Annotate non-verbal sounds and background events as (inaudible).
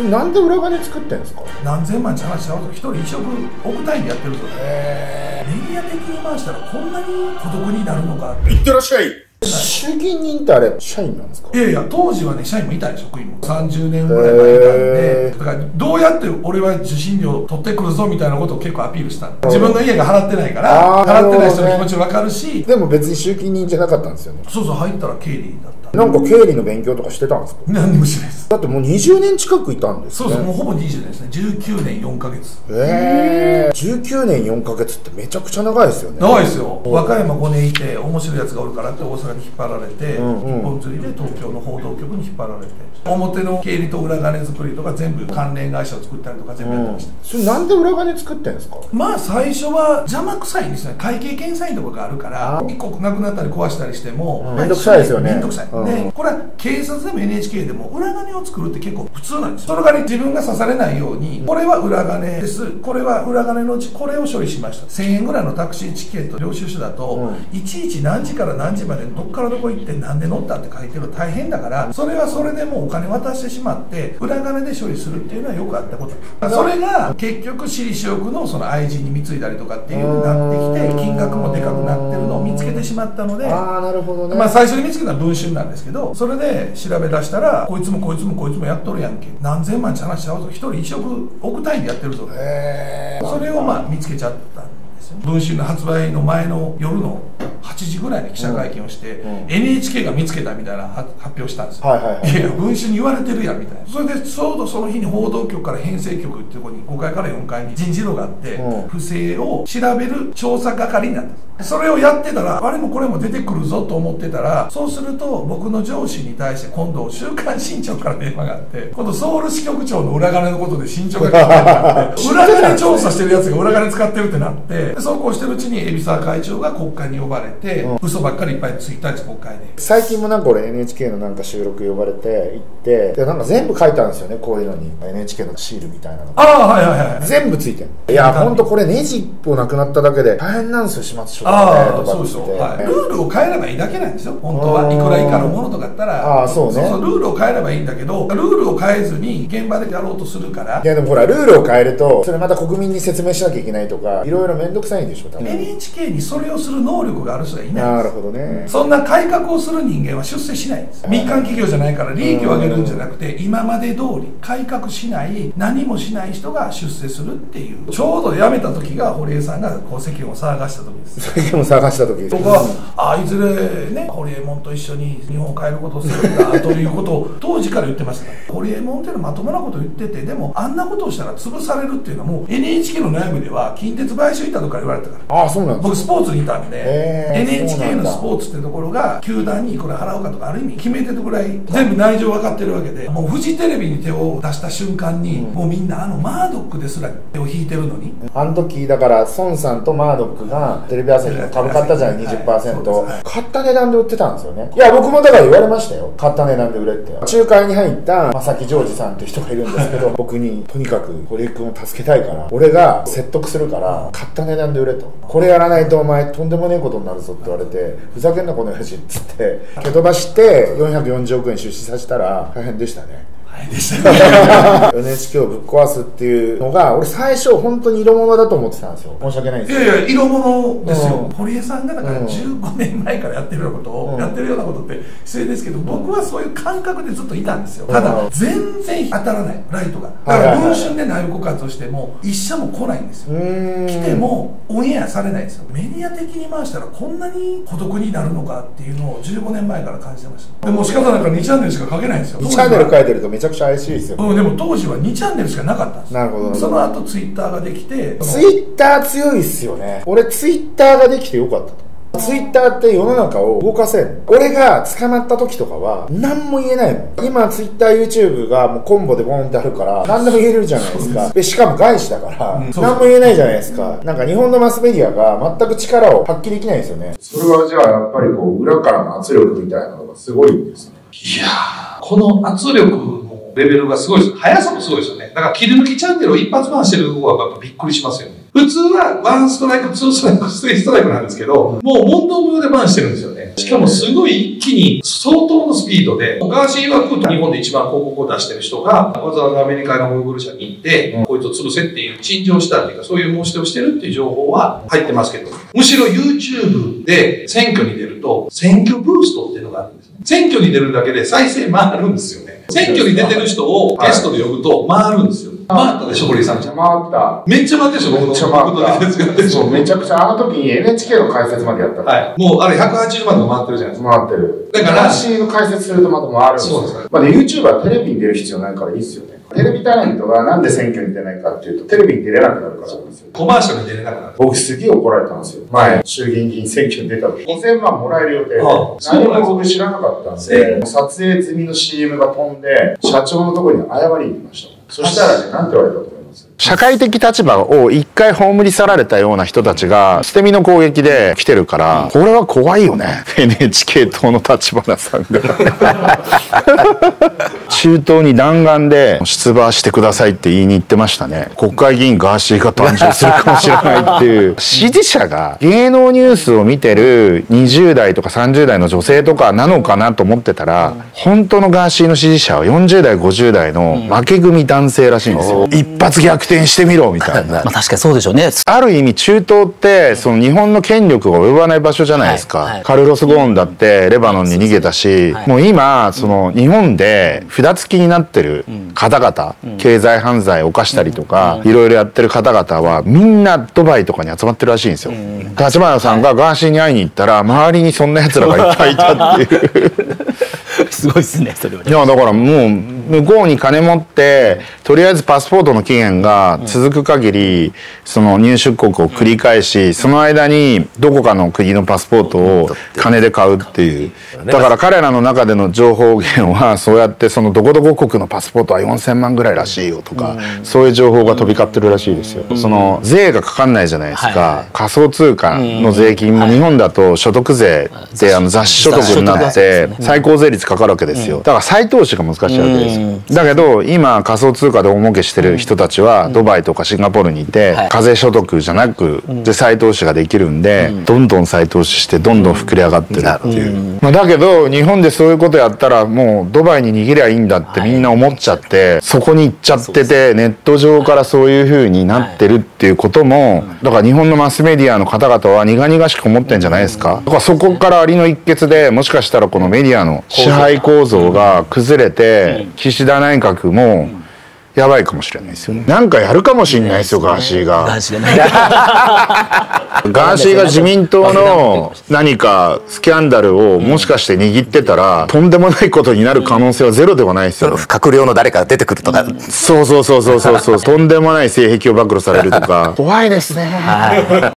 それなんで裏金作ってんですか？何千万って話しちゃうと一人一億億単位でやってるぞ。へメディア的に回したらこんなに孤独になるのか。いってらっしゃい。衆議院人ってあれ社員なんですか？いやいや当時はね社員もいたよ職員も。30年ぐらい前いたんでだからどうやって俺は受信料取ってくるぞみたいなことを結構アピールした自分の家が払ってないから払ってない人の気持ち分かるし。でも別に集金人じゃなかったんですよね。そうそう入ったら経理だったなんか経理の勉強とかしてたんですか？何にもしないです。だってもう20年近くいたんですね。そうそうもうほぼ20年ですね。19年4ヶ月。え。え19年4ヶ月ってめちゃくちゃ長いですよね。長いですよ。和歌山5年いて面白いやつがおるからって大阪に引っ張られて、うんうん。一本釣りで東京の報道局に引っ張られて表の経理と裏金作りとか全部関連会社を作ったりとか全部やってました、それなんで裏金作ってんですか？まあ最初は邪魔くさいんですよね会計検査員とかがあるからあ一個なくなったり壊したりしても、うんめんどくさいですよねめんどくさい、うんでこれは警察でも NHK でも裏金を作るって結構普通なんですよ。それから自分が刺されないようにこれは裏金です。これは裏金のうちこれを処理しました。1000円ぐらいのタクシーチケット領収書だと、うん。いちいち何時から何時までどっからどこ行って何で乗ったって書いてるの大変だからそれはそれでもうお金渡してしまって裏金で処理するっていうのはよくあったこと。それが結局私利私欲のその愛人に貢いだりとかっていうになってきて金額もでかくなってるのを見つけてしまったのでああなるほどね、まあ最初に見つけたのは文春なんですけどそれで調べ出したらこいつもこいつもこいつもやっとるやんけ。何千万って話しちゃうと一人一億億単位でやってるぞそれをまあ見つけちゃったんですよ。文春の発売の前の夜の8時ぐらいに記者会見をして、うんうん。NHK が見つけたみたいなは発表したんですよ、はいはいはい。やいや文春に言われてるやんみたいな。それでちょうどその日に報道局から編成局っていうところに5階から4階に人事路があって、うん。不正を調べる調査係になったそれをやってたらあれもこれも出てくるぞと思ってたらそうすると僕の上司に対して今度「週刊新潮」から電話があって今度ソウル支局長の裏金のことで新潮が来てあって (laughs) 裏金調査してるやつが裏金使ってるってなってでそうこうしてるうちに海老沢会長が国会に呼ばれて、うん。嘘ばっかりいっぱいついたんです国会で。最近もなんか俺 NHK のなんか収録呼ばれて行ってでなんか全部書いてあるんですよねこういうのに。NHK のシールみたいなのああはいはいはい全部ついてるいやほんとこれネジ一本なくなっただけで大変なんですよ始末書ああそうでしょ、はい、ルールを変えればいいだけなんですよ。本当は。いくら以下のものとかだったら。あーそうね。ルールを変えればいいんだけどルールを変えずに現場でやろうとするから。いやでもほらルールを変えるとそれまた国民に説明しなきゃいけないとかいろいろ面倒くさいんでしょ多分。NHK にそれをする能力がある人がいないなるほどね。そんな改革をする人間は出世しないんです。民間企業じゃないから利益を上げるんじゃなくて今まで通り改革しない何もしない人が出世するっていう。ちょうど辞めた時が堀江さんがこう世間を騒がした時です最近も探した時僕はあいずれねホリエモンと一緒に日本を変えることをするんだ (laughs) ということを当時から言ってました。ホリエモンっていうのはまともなことを言っててでもあんなことをしたら潰されるっていうのはもう NHK の内部では近鉄買収いたとか言われたから。ああそうなん僕スポーツにいたんで、NHK のスポーツってところが球団にいくら払うかとかある意味決めてるぐらい全部内情分かってるわけでもうフジテレビに手を出した瞬間に、もうみんなあのマードックですら手を引いてるのに。あの時だから孫さんとマードックがテレビ朝日の株買ったじゃない。はい20%、そうです買った値段で売ってたんですよね。いや僕もだから言われましたよ。買った値段で売れって。仲介に入った正木ジョージさんっていう人がいるんですけど僕にとにかく堀江君を助けたいから俺が説得するから買った値段で売れと。これやらないとお前とんでもねえことになるぞって言われてふざけんなこの親父っつって。蹴飛ばして440億円出資させたら大変でしたね大変でしたね NHK をぶっ壊すっていうのが俺最初本当に色物だと思ってたんですよ。申し訳ないんです。いやいや色物ですよ、うん。堀江さんがだからうん。15年前からやってるようなことを、うん。やってるようなことって失礼ですけど僕はそういう感覚でずっといたんですよ。ただうん全然当たらないライトが。だから文春で内部告発をしても一社も来ないんですよ。来てもオンエアされないんですよ。メディア的に回したらこんなに孤独になるのかっていうのを15年前から感じてました。でも仕方なんか2チャンネルしか書けないんですよ。2チャンネル書いてるとめちゃくちゃ怪しいですよ、うん、でも当時は2チャンネルしかなかったんですなるほど。その後ツイッターができてツイッター強いっすよね。俺ツイッターができてよかったと。ツイッターって世の中を動かせんの。俺が捕まった時とかは何も言えないもん今ツイッター YouTube がもうコンボでボンってあるから何でも言えるじゃないですか。でしかも外資だから、何も言えないじゃないですか。なんか日本のマスメディアが全く力を発揮できないんですよね。それはじゃあやっぱりこう裏からの圧力みたいなのがすごいんですね。いやーこの圧力のレベルがすごいです。速さもすごいですよね。だから切り抜きチャンネルを一発回してる方がやっぱびっくりしますよね。普通はワンストライク、ツーストライク、スリーストライクなんですけど、もう問答無用でバンしてるんですよね。しかもすごい一気に相当のスピードで、ガーシー曰く日本で一番広告を出してる人が、わざわざアメリカのグーグル社に行って、こいつを潰せっていう陳情したっていうか、そういう申し出をしてるっていう情報は入ってますけど、むしろ YouTube で選挙に出ると、選挙ブーストって選挙に出るだけで再生回るんですよね。選挙に出てる人をゲストで呼ぶと回るんですよ。回ったでしょ、堀井さん。回った。めっちゃ回ってるでしょ、僕のめっちゃ回った。めちゃくちゃ、あの時に NHK の解説までやった。はい。もうあれ180万とか回ってるじゃないですか。回ってる。だからガーシーの解説するとまた回るんですよ。そうですねまあね、YouTuber はテレビに出る必要ないからいいっすよね。テレビタレントがなんで選挙に出ないかっていうと、テレビに出れなくなるからなんですよ。コマーシャルに出れなくなる。僕すげえ怒られたんですよ。前、衆議院議員選挙に出た時。5000万もらえる予定であ、何も僕知らなかったんで、撮影済みの CM が飛んで、社長のところに謝りに行きました。そしたらね、なんて言われたと思社会的立場を一回葬り去られたような人たちが捨て身の攻撃で来てるから、これは怖いよね。(laughs) NHK 党の立花さんが。(laughs) 中東に弾丸で出馬してくださいって言いに行ってましたね。国会議員ガーシーが誕生するかもしれないっていう。(laughs) 支持者が芸能ニュースを見てる20代とか30代の女性とかなのかなと思ってたら本当のガーシーの支持者は40代50代の負け組男性らしいんですよ、一発逆転してみろみたいな。(laughs) まあ確かにそうでしょうね。ある意味中東ってその日本の権力が及ばない場所じゃないですか、はい。はい。カルロス・ゴーンだってレバノンに逃げたし、はい。もう今その日本で札付きになってる方々、経済犯罪を犯したりとか、いろいろやってる方々はみんなドバイとかに集まってるらしいんですよ、立花さんがガーシーに会いに行ったら周りにそんな奴らがいっぱいいたっていう。(laughs) すごいですね、それはね。いやだからもう向こうに金持ってとりあえずパスポートの期限が続く限り、その入出国を繰り返し、その間にどこかの国のパスポートを金で買うっていう。だから彼らの中での情報源はそうやってそのどこどこ国のパスポートは4,000万ぐらいらしいよとか、そういう情報が飛び交ってるらしいですよ、その税がかかんないじゃないですか、仮想通貨の税金も日本だと所得税ってあの雑誌所得になって最高税率かかるわけですよ、だから再投資が難しいわけですよ、だけど今仮想通貨で大儲けしてる人たちはドバイとかシンガポールにいてはい。課税所得じゃなくで再投資ができるんでどんどん再投資してどんどん膨れ上がってるっていう、まあ、だけど日本でそういうことやったらもうドバイに逃げりゃいいんだってみんな思っちゃってそこに行っちゃっててネット上からそういう風になってるっていうこともだから日本のマスメディアの方々は苦々しく思ってんじゃないですか。だからそこからありの一決でもしかしたらこのメディアの支配構造が崩れて岸田内閣もやばいかもしれないですよね。なんかやるかもしれないですよガーシーが。ガーシーが。自民党の何かスキャンダルをもしかして握ってたらとんでもないことになる可能性はゼロではないですよ。閣僚の誰かが出てくるとか、そうそうそうそうそうそう。とんでもない性癖を暴露されるとか。怖いですね。はい。